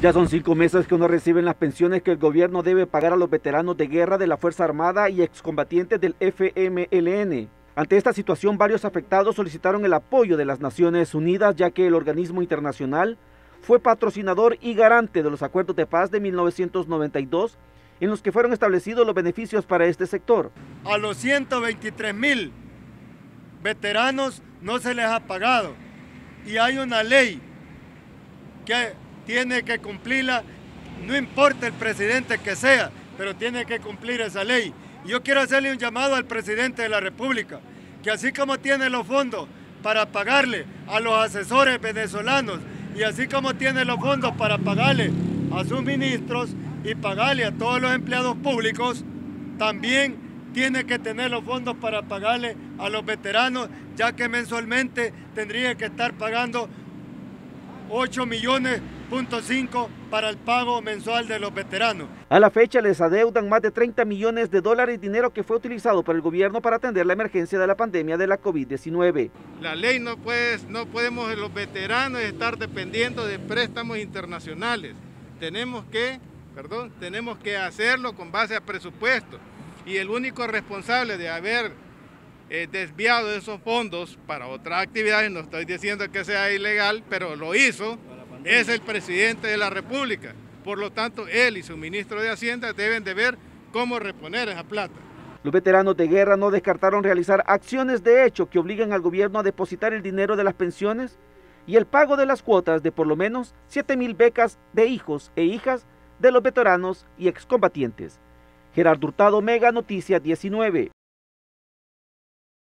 Ya son cinco meses que no reciben las pensiones que el gobierno debe pagar a los veteranos de guerra de la Fuerza Armada y excombatientes del FMLN. Ante esta situación, varios afectados solicitaron el apoyo de las Naciones Unidas, ya que el organismo internacional fue patrocinador y garante de los acuerdos de paz de 1992, en los que fueron establecidos los beneficios para este sector. A los 123 mil veteranos no se les ha pagado y hay una ley que tiene que cumplirla, no importa el presidente que sea, pero tiene que cumplir esa ley. Yo quiero hacerle un llamado al presidente de la República, que así como tiene los fondos para pagarle a los asesores venezolanos y así como tiene los fondos para pagarle a sus ministros y pagarle a todos los empleados públicos, también tiene que tener los fondos para pagarle a los veteranos, ya que mensualmente tendría que estar pagando 8 millones para el pago mensual de los veteranos. A la fecha les adeudan más de 30 millones de dólares, dinero que fue utilizado por el gobierno para atender la emergencia de la pandemia de la COVID-19. La ley no, puede, no podemos los veteranos estar dependiendo de préstamos internacionales. Tenemos que, perdón, tenemos que hacerlo con base a presupuesto. Y el único responsable de haber eh, desviado esos fondos para otras actividades, no estoy diciendo que sea ilegal, pero lo hizo, es el presidente de la República. Por lo tanto, él y su ministro de Hacienda deben de ver cómo reponer esa plata. Los veteranos de guerra no descartaron realizar acciones de hecho que obligan al gobierno a depositar el dinero de las pensiones y el pago de las cuotas de por lo menos 7 mil becas de hijos e hijas de los veteranos y excombatientes. Gerardo Hurtado, Mega Noticias 19.